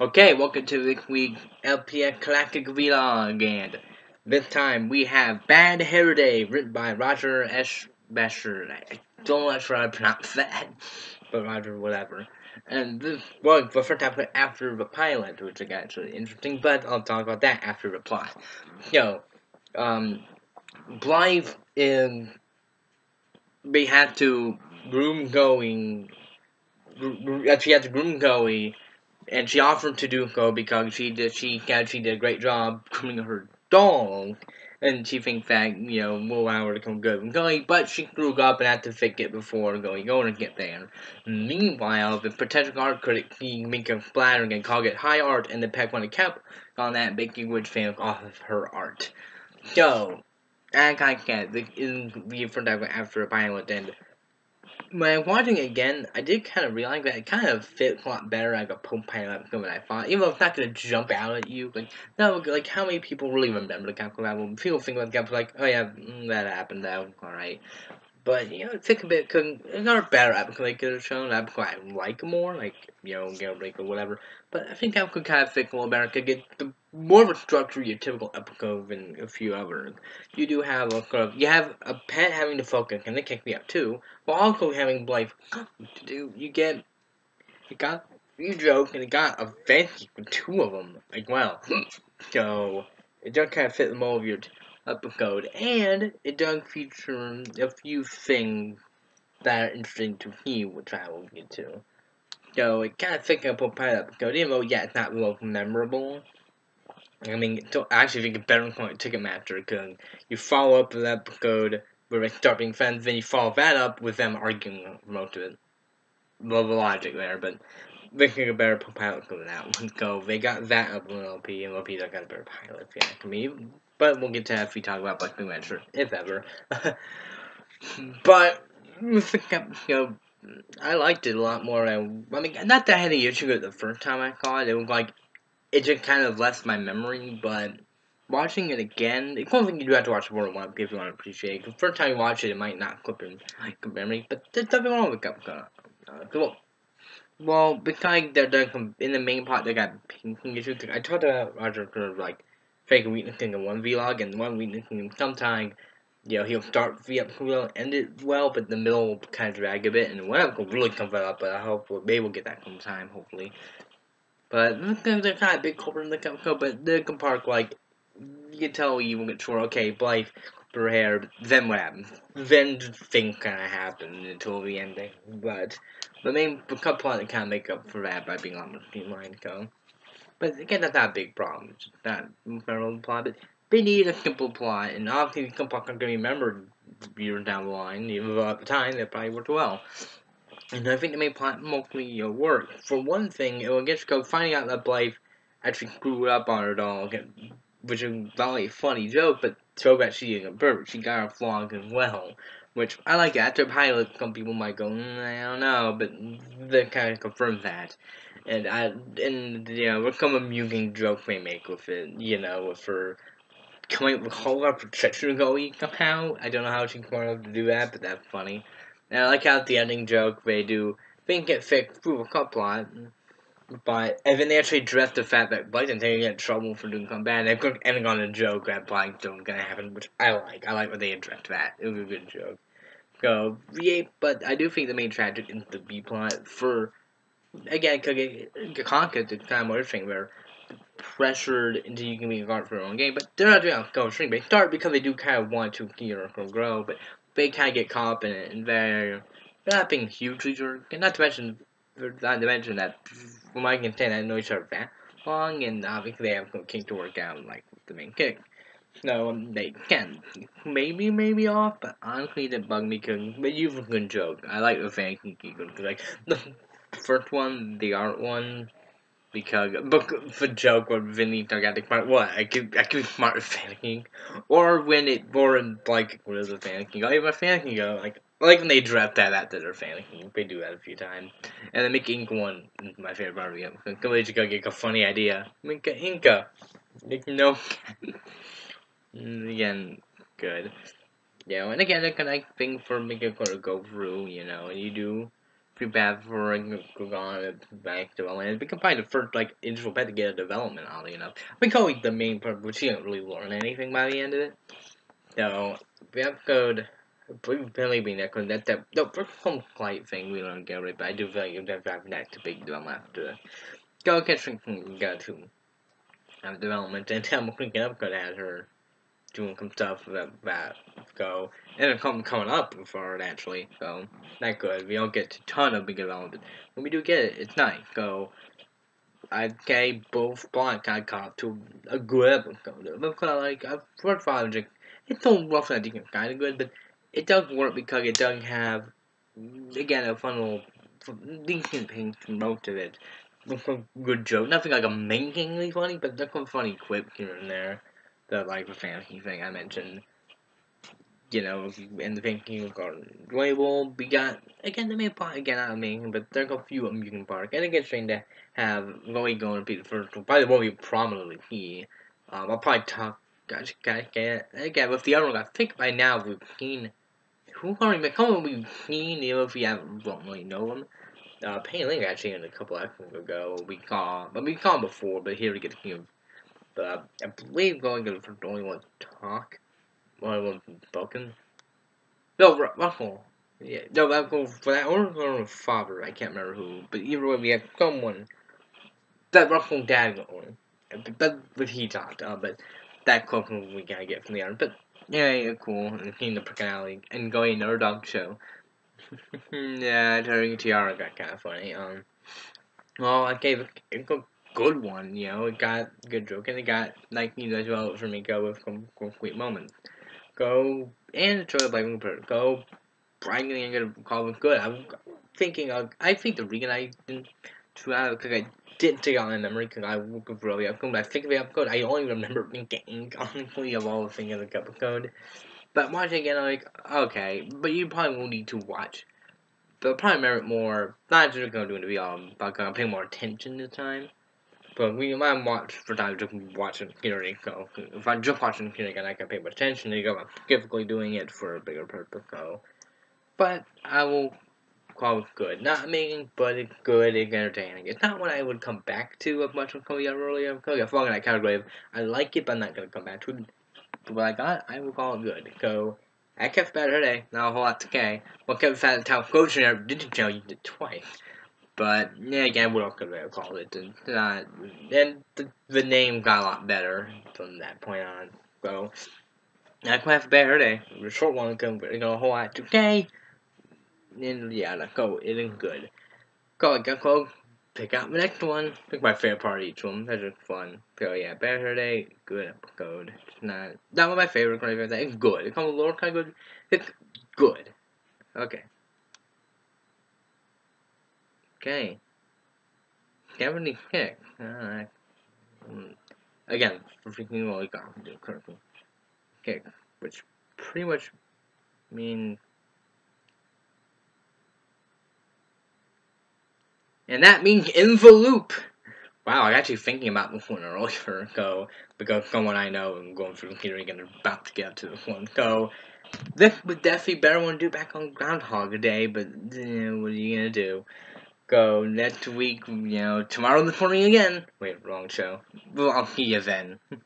Okay, welcome to this week LPS Classic Vlog, and this time we have Bad Hair Day, written by Roger S. I don't know how to pronounce that, but Roger, whatever. And this was the first time after the pilot, which is actually interesting, but I'll talk about that after the plot. So, um, Blythe is, they had to groom going, she had to groom Zoe and she offered to do so because she did she she did a great job grooming her dog, and she thinks that you know will allow her to come good and going. But she grew up and had to fix it before going going to get there. Meanwhile, the potential art critic he making splattering and called it high art, and the pet one kept on that making which fan off of her art. So, I of get the front after a pilot and when I'm watching it again, I did kind of realize that it kind of fits a lot better like a Pope pilot than I thought. Even though it's not going to jump out at you. Like, no, like, how many people really remember the Capcom album? People think about the Capcom like, oh yeah, mm, that happened, that was alright. But, you know, it took a bit, it's not a better episode they could have shown. That I like more, like, you know, Gailbreak or whatever. But I think could kind of fit a little better, could get the more of a structure your typical episode than a few others. You do have a sort of, you have a pet having to focus, and they kick me up too, while also having to do. You get, you got you joke, and it got a fancy for two of them as well. so, it does kind of fit the mold of your episode, and it does feature a few things that are interesting to me, which I will get to. So it kind of fits up a pilot episode, even though yeah, it's not the memorable. I mean, I actually think it's better than Ticketmaster because you follow up with that code where they start being friends, then you follow that up with them arguing most of it. Well, the logic there, but get a better pilot than that one. So they got that up in LP, and LP got a better pilot, yeah, to me. But we'll get to that if we talk about Black Adventure, if ever. but, you know, I liked it a lot more. I, I mean, not that I had any issue with it the first time I saw it. It was like, it just kind of left my memory, but watching it again, it's one thing you do have to watch more than once if you want to appreciate it. The first time you watch it, it might not clip in like, memory, but there's nothing wrong with Capcom. Uh, well, well, because they're, they're in the main part, they got painting issues. I talked to Roger of like fake weaknessing in one vlog and one weaknessing sometimes. You know, he'll start episode well, end it well, but the middle will kind of drag a bit, and one episode really comes up, but I hope maybe we'll get that sometime, hopefully. But they're kind of big culprit in the episode, but can park, like, you can tell you get sure, okay, Blythe, her hair, then what happened? Then the thing kind of happened until the ending, but the main couple plot kind of make up for that by being on the streamline, so. But again, that's not a big problem. It's not a plot, but they need a simple plot, and obviously the simple plot can be remembered years down the line, even though at the time they probably worked well. And I think the main plot mostly you know, work. For one thing, it will get to go finding out that Blythe actually grew up on her dog, which is not only a funny joke, but so that she is a bird. She got a flog as well. Which I like After pilot, some people might go, mm, I don't know, but they kind of confirm that and I and you know what kind of amusing joke they make with it, you know, with her coming up with a whole lot of protection going somehow. I don't know how she come up to do that, but that's funny. And I like how at the ending joke they do think get fixed through a plot. But and then they actually address the fact that Blythe's gonna get in trouble for doing something bad. They're ending on a joke that Blythe's gonna happen, which I like. I like when they addressed that. It was a good joke. So yeah, but I do think the main tragic is the B plot for again, Conquer is kind of interesting. They're pressured into you can be a guard for their own game, but they're not doing a go string. They start because they do kind of want to or grow, but they kind of get caught up in it, and they're, they're not being hugely jerk. And not to mention, not to mention that from my say, I know each other that long, and obviously they have some kink to work out, like the main kick. No, um, they can. Maybe, maybe off, but honestly, it bug me because, but you've a good joke. I like the fan kinky because, like, the first one, the art one, because book for joke or Vinnie Gigantic part what I could I could smart panicking or when it or in like what is a panicking oh even panicking go oh, like like when they draft that after they're panicking they do that a few times. And then make Ink one my favorite part of the game come to go get a funny idea. Make a Inca like oh, no. Mm, again good. Yeah, and again a kind of thing for making it go through you know and you do pretty bad for on back development. It become probably the first like individual pet to get a development, oddly enough. We call it the main part, but she didn't really learn anything by the end of it. So the episode really being that that that the first home flight thing we don't get it, but I do feel like you have to that to big development after that. go catch go to have development and tell we can upgrade as her doing some stuff that, that go and it come coming up for it actually so not good. We don't get a ton of big development when we do get it it's nice. So I gave both blind guy cop to a good episode because like I've read Project. It's so rough and I think it's kinda good but it does work because it does have again a fun little decent paint most of it. Good joke nothing like amazingly funny but there's some funny quips here and there the like the fantasy thing I mentioned. You know, in the Thinking Garden label, we got again the main part again not amazing, but there's a few amusing parts, and it gets trying to have really going to be the first one. Probably won't be prominently key. Um, I'll probably talk. Gosh, gosh, again with the other one, I think by now we've seen who already come on we've seen even if we haven't don't really know them. Uh, Penny Ling actually in a couple episodes ago we saw, but we saw him before, but here we get to see him but I believe going to the only one talk. Only one spoken. No, Russell. Yeah, no, that go for that or, or father. I can't remember who, but either way, we had someone that Russell dad going. But but he talked. Uh, but that quote we gotta get from the other. But yeah, yeah cool. And seeing the personality and going to dog show. yeah, turning Tiara got kind of funny. Um, well, I gave it, it good one, you know, it got good joke, and it got, like, you as well for me, go with some moments. Go, and enjoy Black Bird. Go, Brian and gonna call it good. I'm thinking of, I think the reason I didn't try out, because I didn't take out my memory, because I woke up really up, but I think of the episode, I only remember thinking, honestly, of all the things in the episode. But watching again, I'm like, okay, but you probably will need to watch. But probably merit more, not just gonna do it to be um, but gonna pay more attention this time. But we might watch for time just watching Kiri go. If I'm just watching and I can pay attention, you go I'm specifically doing it for a bigger purpose go. But I will call it good. Not amazing, but it's good, it's entertaining. It's not what I would come back to as much as Cody earlier. Cody falling in that category I like it, but I'm not gonna come back to it. But what I got, I will call it good. So I kept better today, not a whole lot to K. Well kept fat town coach didn't tell you twice. But yeah, again, else could I have called it? And the, the name got a lot better from that point on. So I quite have a better day. The short one can go a whole lot today. And yeah, let's go. It is good. Go, go, go. Pick out the next one. Pick my favorite part of each one. That's just fun. So yeah, Better Day, good episode. It's not not my favorite. It's good. It comes a little kind of good. It's good. Okay. Okay. Pick. Alright. Mm. Again, freaking really got to do correctly. Okay, which pretty much means And that means in the loop. Wow, I'm actually thinking about this one earlier, go because someone I know and going through hearing and about to get to this one. So this would definitely better one to do back on Groundhog Day, but eh, what are you gonna do? Go next week, you know, tomorrow this morning again. Wait, wrong show. Well, I'll see you then.